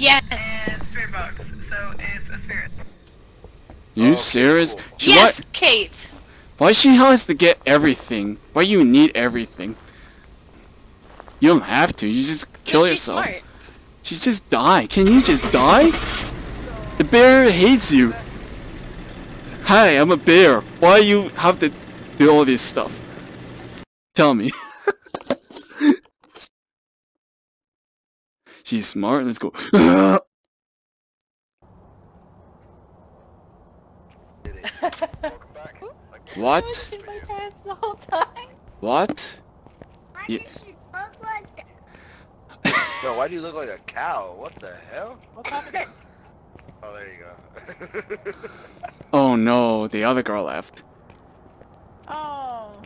Yes. and spirit box. So it's a spirit. You oh, Okay, serious? cool. She, yes, why, Kate. why she has to get everything? Why you need everything? You don't have to. You just kill Yeah, she's yourself. Smart. She just die. Can you just die? The bear hates you. Hi, I'm a bear. Why you have to do all this stuff? Tell me. She's smart. Let's go. what? in my pants the. What? Yeah. Yo, why do you look like a cow? What the hell? What's happening? Oh, there you go. Oh no, the other girl left. Oh.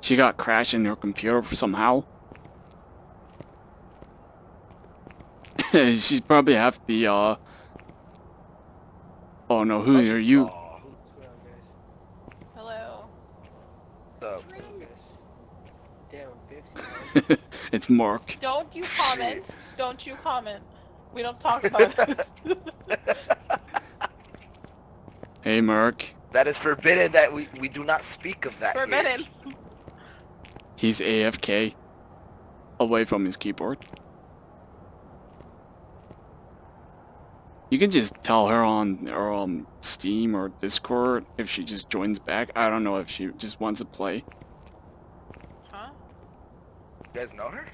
She got crashed in her computer somehow. She's probably half the uh Oh no, who are you? Hello. what's? Damn, 50. it's Mark. Don't you comment. Don't you comment. We don't talk about it. Hey Mark. That is forbidden that we, we do not speak of that here. Forbidden. He's AFK. Away from his keyboard. You can just tell her on or um Steam or Discord if she just joins back. I don't know if she just wants to play. Huh? You guys know her?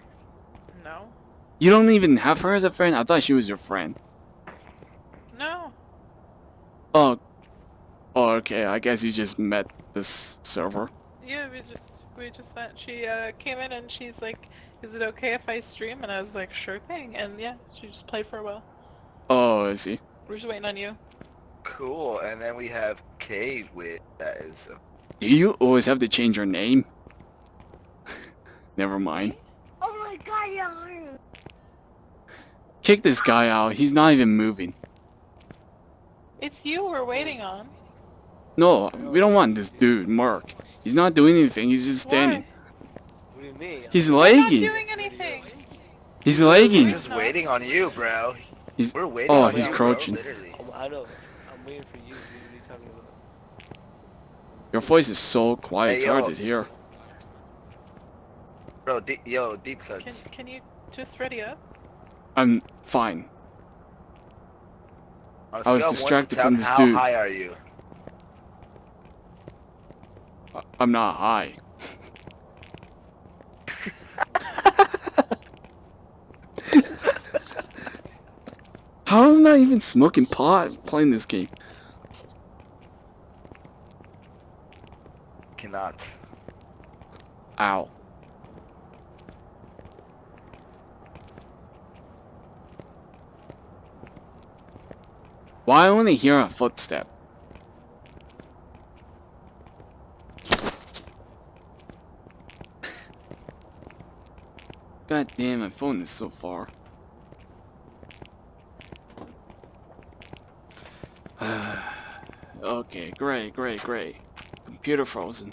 No. You don't even have her as a friend? I thought she was your friend. No. Oh. Oh, okay. I guess you just met this server. Yeah, we just we just met. She uh, came in and she's like, "Is it okay if I stream?" And I was like, "Sure thing." And yeah, she just played for a while. Oh, I see. We're just waiting on you. Cool. And then we have Cade with that is uh, Do you always have to change your name? Never mind. Oh my god, yeah. Kick this guy out. He's not even moving. It's you we're waiting on. No, we don't want this dude, Mark. He's not doing anything. He's just standing. What do you mean? He's I'm not lagging. doing anything. He's we're lagging. just waiting on you, bro. He's We're waiting oh, he's you, crouching. Bro. I'm, know. I'm waiting for you. What are you talking about? Your voice is so quiet. Hey, It's yo. hard to hear. Bro, deep, yo, DeepCups. Can can you just ready up? I'm fine. Oh, on a I was scale of one to distracted from this how dude. high are you? I'm not high. Am not even smoking pot playing this game? Cannot. Ow. Why only hear a footstep? God damn, my phone is so far. Okay, great, great, great. Computer frozen.